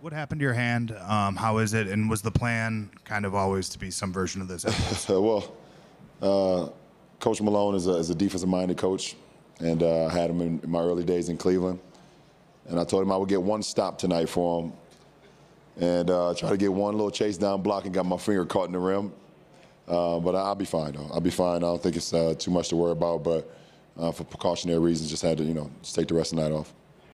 What happened to your hand? Um, how is it? And was the plan kind of always to be some version of this? well, uh, Coach Malone is a, is a defensive-minded coach, and uh, I had him in, in my early days in Cleveland. And I told him I would get one stop tonight for him, and uh, try to get one little chase down block and got my finger caught in the rim. Uh, but I, will be fine though. I'll be fine. I don't think it's uh, too much to worry about. But uh, for precautionary reasons, just had to you know just take the rest of the night off.